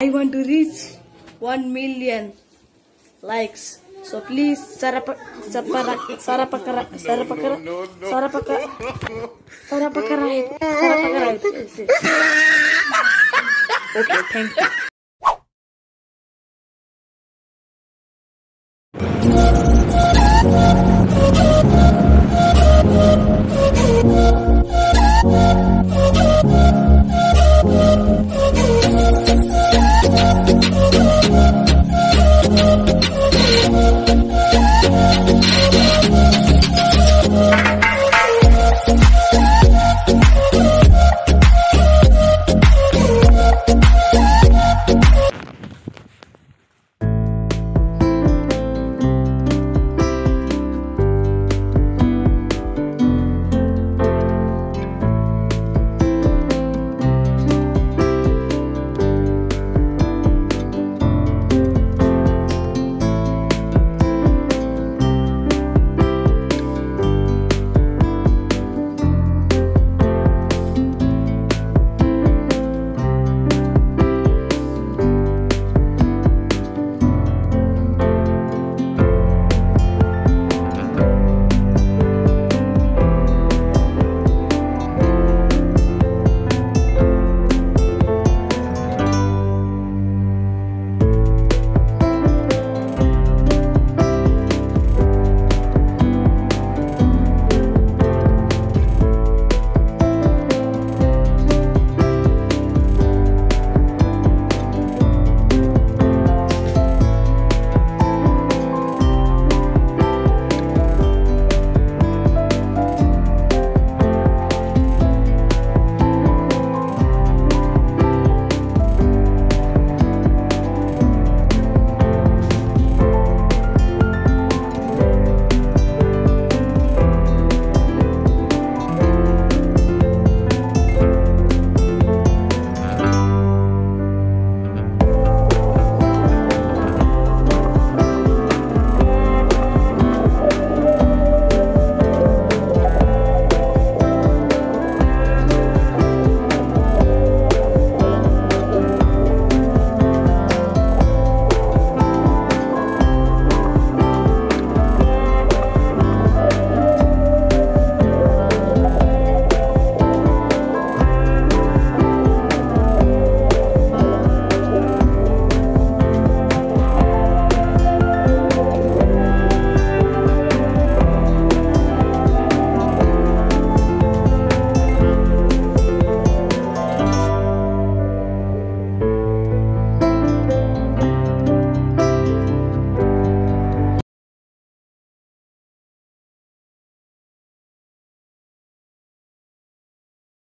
I want to reach 1 million likes. So please, sarapakara, sarapakara, sarapakara, sarapakara, sarapakara, sarapakara. Okay, thank you.